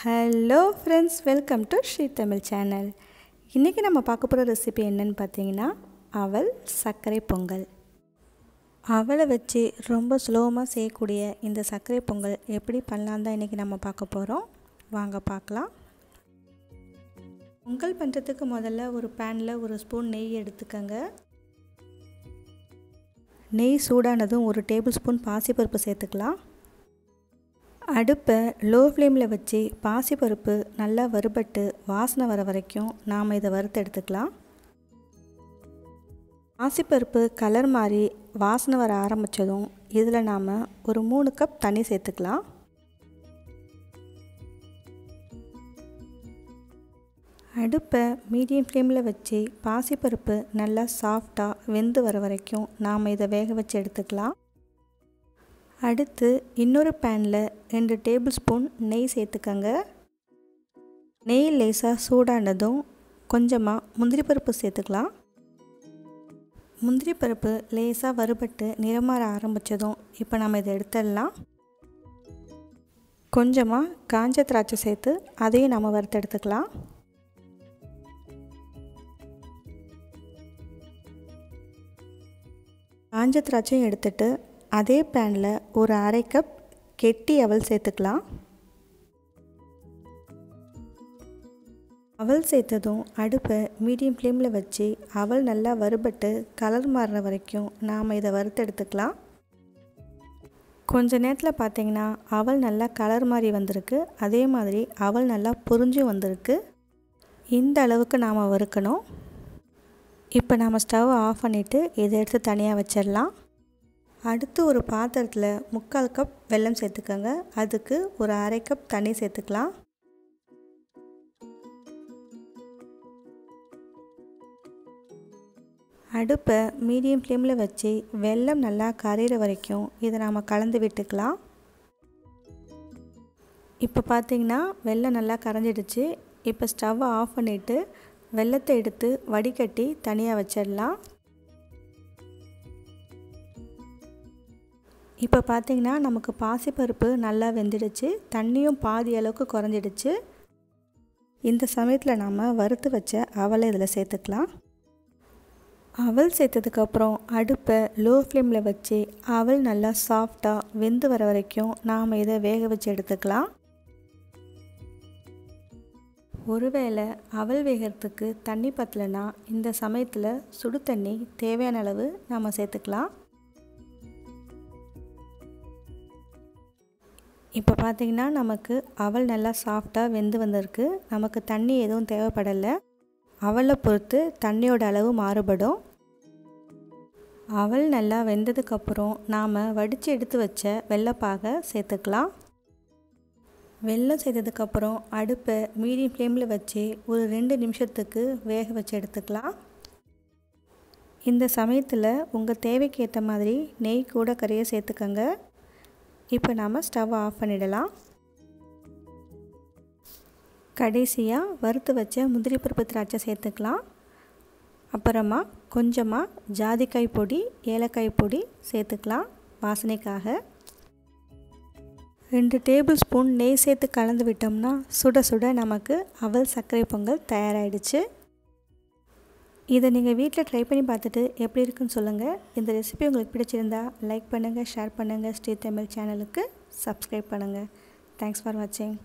Hello friends welcome to Sri Tamil channel இன்றைக்கி நம்ம பார்க்க போகிற ரெசிபி என்னன்னு பார்த்தீங்கன்னா அவல் சர்க்கரை பொங்கல். அவளை வச்சு ரொம்ப சுலபமாக செய்யக்கூடிய இந்த சர்க்கரை பொங்கல் எப்படி பண்ணலாம் தான் இன்றைக்கி நம்ம பார்க்க போகிறோம் வாங்க பார்க்கலாம். பொங்கல் பண்ணுறதுக்கு முதல்ல ஒரு பேனில் ஒரு ஸ்பூன் நெய் எடுத்துக்கோங்க. நெய் சூடானதும் ஒரு டேபிள் ஸ்பூன் பாசிப்பருப்பு சேர்த்துக்கலாம். அடுப்பை லோ ஃப்ளேமில் வச்சு பாசிப்பருப்பு நல்லா வறுபட்டு வாசனை வர வரைக்கும் நாம் இதை வறுத்து எடுத்துக்கலாம். பாசிப்பருப்பு கலர் மாதிரி வாசனை வர ஆரம்பித்ததும் இதில் நாம் ஒரு மூணு கப் தண்ணி சேர்த்துக்கலாம். அடுப்பை மீடியம் ஃப்ளேமில் வச்சு பாசிப்பருப்பு நல்லா சாஃப்டாக வெந்து வர வரைக்கும் நாம் இதை வேக வச்சு எடுத்துக்கலாம். அடுத்து இன்னொரு பேனில் ரெண்டு டேபிள் ஸ்பூன் நெய் சேர்த்துக்கங்க. நெய் லேசாக சூடானதும் கொஞ்சமாக முந்திரி பருப்பு சேர்த்துக்கலாம். முந்திரி பருப்பு லேசாக வறுபட்டு நிறமாற ஆரம்பித்ததும் இப்போ நம்ம இதை எடுத்துடலாம். கொஞ்சமாக காஞ்ச திராட்சை சேர்த்து அதையும் நம்ம வறுத்து எடுத்துக்கலாம். காஞ்ச திராட்சையும் எடுத்துட்டு அதே பேனில் ஒரு அரை கப் கெட்டி அவல் சேர்த்துக்கலாம். அவல் சேர்த்ததும் அடுப்பை மீடியம் ஃப்ளேமில் வச்சு அவல் நல்லா வறுபட்டு கலர் மாறுற வரைக்கும் நாம் இதை வறுத்தெடுத்துக்கலாம் கொஞ்ச நேரத்தில் பார்த்தீங்கன்னா அவல் நல்லா கலர் மாதிரி வந்திருக்கு. அதே மாதிரி அவல் நல்லா புரிஞ்சும் வந்திருக்கு. இந்த அளவுக்கு நாம் வறுக்கணும். இப்போ நாம் ஸ்டவ் ஆஃப் பண்ணிவிட்டு இதை எடுத்து தனியாக வச்சிடலாம். அடுத்து ஒரு பாத்திரத்தில் முக்கால் கப் வெல்லம் சேர்த்துக்கோங்க. அதுக்கு ஒரு அரை கப் தண்ணி சேர்த்துக்கலாம். அடுப்பை மீடியம் ஃப்ளேமில் வச்சு வெல்லம் நல்லா கரையிற வரைக்கும் இதை நாம் கலந்து விட்டுக்கலாம். இப்போ பார்த்திங்கன்னா வெல்லம் நல்லா கரைஞ்சிடுச்சு. இப்போ ஸ்டவ்வை ஆஃப் பண்ணிவிட்டு வெள்ளத்தை எடுத்து வடிகட்டி தனியாக வச்சிடலாம். இப்போ பார்த்திங்கன்னா நமக்கு பாசிப்பருப்பு நல்லா வெந்துடுச்சு. தண்ணியும் பாதி அளவுக்கு குறைஞ்சிடுச்சு. இந்த சமயத்தில் நாம் வறுத்து வச்ச அவலை இதில் சேர்த்துக்கலாம். அவல் சேர்த்ததுக்கப்புறம் அடுப்பை லோ ஃப்ளேமில் வச்சு அவல் நல்லா சாஃப்டாக வெந்து வர வரைக்கும் நாம் இதை வேக வச்சு எடுத்துக்கலாம். ஒருவேளை அவல் வேகிறதுக்கு தண்ணி பத்தலைன்னா இந்த சமயத்தில் சுடு தண்ணி தேவையான அளவு நாம் சேர்த்துக்கலாம். இப்போ பார்த்திங்கன்னா நமக்கு அவல் நல்லா சாஃப்டாக வெந்து வந்திருக்கு. நமக்கு தண்ணி எதுவும் தேவைப்படலை. அவலை பொறுத்து தண்ணியோட அளவு மாறுபடும். அவல் நல்லா வெந்ததுக்கப்புறம் நாம் வடித்து எடுத்து வச்ச வெள்ளைப்பாக சேர்த்துக்கலாம். வெள்ளம் சேர்த்ததுக்கப்புறம் அடுப்பை மீடியம் ஃப்ளேமில் வச்சு ஒரு ரெண்டு நிமிஷத்துக்கு வேக வச்சு எடுத்துக்கலாம். இந்த சமயத்தில் உங்கள் தேவைக்கு ஏற்ற மாதிரி நெய் கூட கறியை சேர்த்துக்கங்க. இப்போ நாம் ஸ்டவ் ஆஃப் பண்ணிடலாம். கடைசியாக வறுத்து வச்ச முந்திரி பருப்பு திராட்சை சேர்த்துக்கலாம். அப்புறமா கொஞ்சமாக ஜாதிக்காய் பொடி ஏலக்காய் பொடி சேர்த்துக்கலாம் வாசனைக்காக. ரெண்டு டேபிள் ஸ்பூன் நெய் சேர்த்து கலந்து விட்டோம்னா சுட சுட நமக்கு அவல் சர்க்கரை பொங்கல் தயாராகிடுச்சு இதை நீங்கள் வீட்டில் ட்ரை பண்ணி பார்த்துட்டு எப்படி இருக்குன்னு சொல்லுங்கள். இந்த ரெசிபி உங்களுக்கு பிடிச்சிருந்தா லைக் பண்ணுங்கள் ஷேர் பண்ணுங்கள். ஸ்ரீ தமிழ் சேனலுக்கு சப்ஸ்கிரைப் பண்ணுங்கள். தேங்க்ஸ் ஃபார் வாட்சிங்